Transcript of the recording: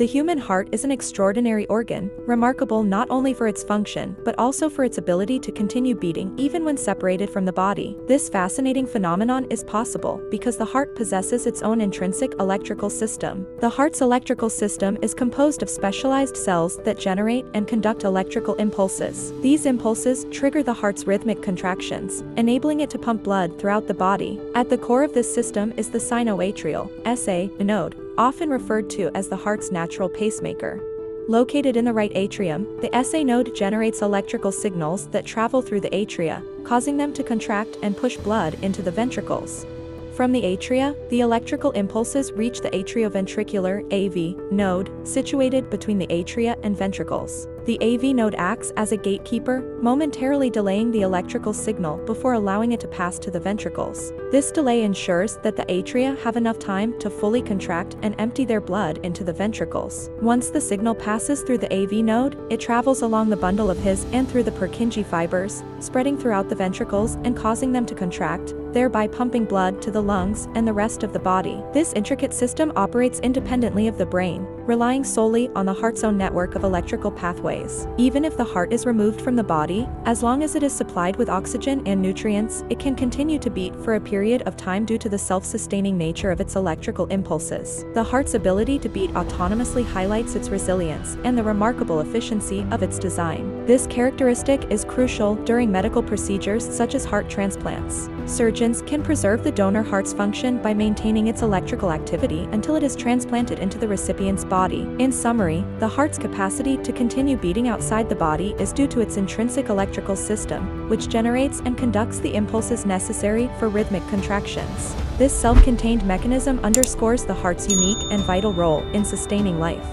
The human heart is an extraordinary organ, remarkable not only for its function, but also for its ability to continue beating even when separated from the body. This fascinating phenomenon is possible because the heart possesses its own intrinsic electrical system. The heart's electrical system is composed of specialized cells that generate and conduct electrical impulses. These impulses trigger the heart's rhythmic contractions, enabling it to pump blood throughout the body. At the core of this system is the sinoatrial SA node, often referred to as the heart's natural pacemaker. Located in the right atrium, the SA node generates electrical signals that travel through the atria, causing them to contract and push blood into the ventricles. From the atria, the electrical impulses reach the atrioventricular AV node, situated between the atria and ventricles. The AV node acts as a gatekeeper, momentarily delaying the electrical signal before allowing it to pass to the ventricles. This delay ensures that the atria have enough time to fully contract and empty their blood into the ventricles. Once the signal passes through the AV node, it travels along the bundle of His and through the Purkinje fibers, spreading throughout the ventricles and causing them to contract, thereby pumping blood to the lungs and the rest of the body. This intricate system operates independently of the brain, relying solely on the heart's own network of electrical pathways. Even if the heart is removed from the body, as long as it is supplied with oxygen and nutrients, it can continue to beat for a period of time due to the self-sustaining nature of its electrical impulses. The heart's ability to beat autonomously highlights its resilience and the remarkable efficiency of its design. This characteristic is crucial during medical procedures such as heart transplants. Surgeons can preserve the donor heart's function by maintaining its electrical activity until it is transplanted into the recipient's body. In summary, the heart's capacity to continue beating outside the body is due to its intrinsic electrical system, which generates and conducts the impulses necessary for rhythmic contractions. This self-contained mechanism underscores the heart's unique and vital role in sustaining life.